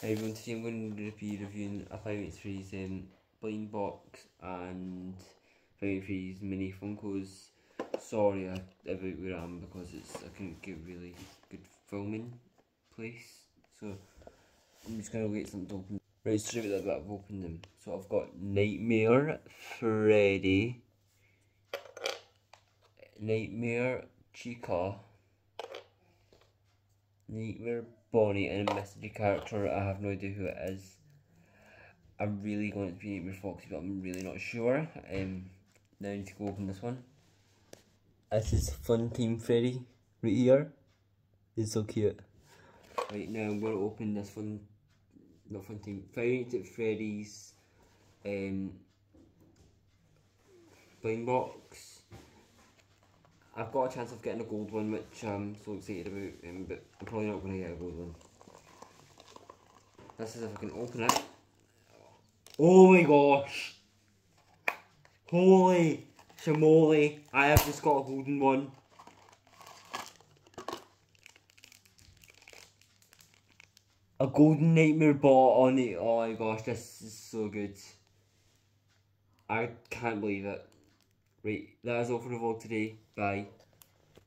Hey everyone, today I'm going to be reviewing a Nights Freddy's um, blind box and Nights Freddy's mini Funkos. Sorry about where I am because it's I couldn't get really good filming place, so I'm just gonna wait something to open. Right, straight with that, I've opened them. So I've got Nightmare Freddy, Nightmare Chica, Nightmare Bonnie and a mystery character. I have no idea who it is. I'm really going to be Nightmare Foxy, but I'm really not sure. Um, now I need to go open this one. This is Funtime Freddy right here. It's so cute. Right now I'm going to open this one. Not Funtime. Nights at Freddy's. Um, blind box. I've got a chance of getting a gold one, which I'm so excited about, um, but I'm probably not going to get a gold one. This is if I can open it. Oh my gosh! Holy shamoli! I have just got a golden one. A golden nightmare bot on it. Oh my gosh, this is so good. I can't believe it. Right, that is all for the vlog today. Bye.